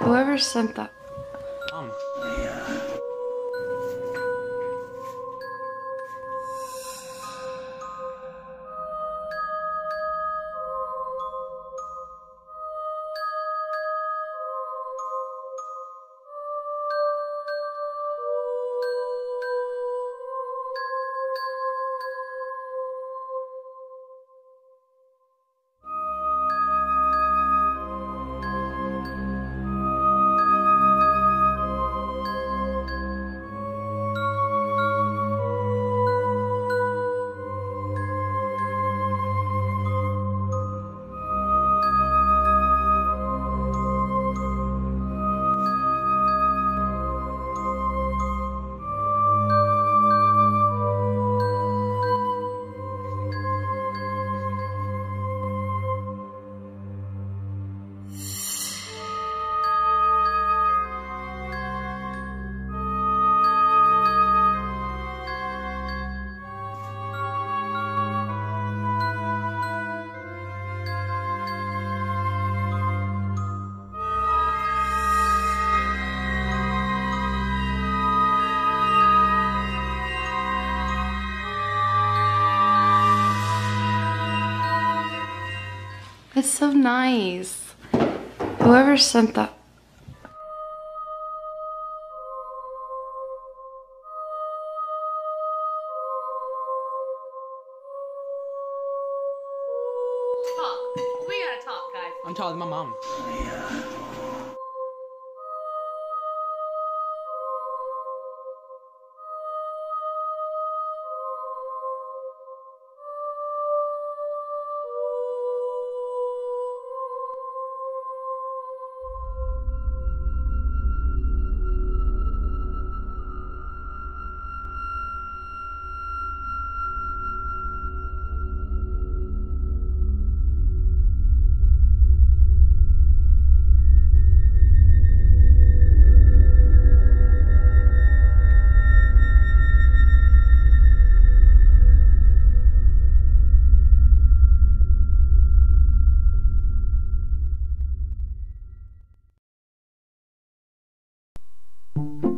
Whoever sent that. Mom. It's so nice. Whoever sent that. Talk. We gotta talk, guys. I'm telling my mom. you.